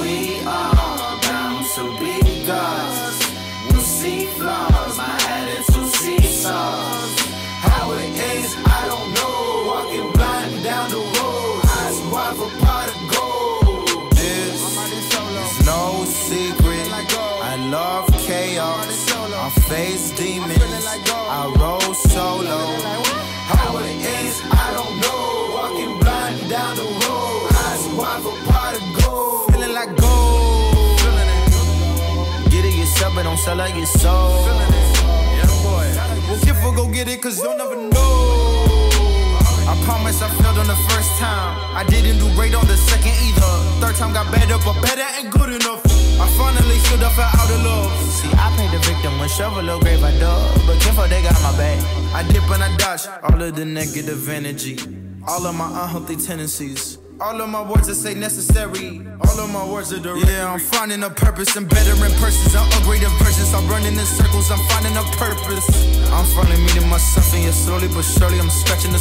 We are bound to be gods. We'll see flaws, my attitude seesaws. How it ends, I don't know. Walking blind down the road, eyes wide for pot of gold. This is no secret. I love chaos. I face demons. I roll. Down the road. Eyes wide for pot of gold. Feeling like gold. Get it yourself, but don't sell like your soul. Well, careful, go get it, cause you'll never know. I promise I failed on the first time. I didn't do great on the second either. Third time got better, but better ain't good enough. I finally healed up and out of love. See, I paid the victim when shovel a grave I dug. But careful, they got my back. I dip and I dodge all of the negative energy, all of my unhealthy tendencies. All of my words that say necessary. All of my words are direct. Yeah, I'm finding a purpose and bettering persons. I'm upgrading versions. I'm running in circles. I'm finding a purpose. I'm finally meeting myself, and yeah, slowly but surely I'm scratching the